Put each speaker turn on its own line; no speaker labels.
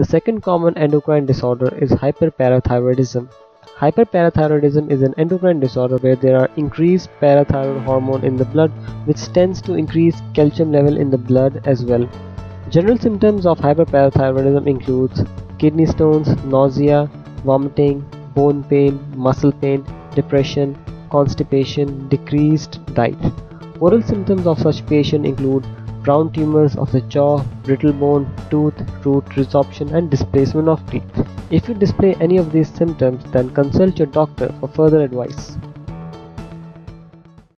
The second common endocrine disorder is hyperparathyroidism. Hyperparathyroidism is an endocrine disorder where there are increased parathyroid hormone in the blood which tends to increase calcium level in the blood as well. General symptoms of hyperparathyroidism includes kidney stones, nausea, vomiting, bone pain, muscle pain, depression, constipation, decreased diet. Oral symptoms of such patient include brown tumors of the jaw, brittle bone, tooth, root resorption and displacement of teeth. If you display any of these symptoms then consult your doctor for further advice.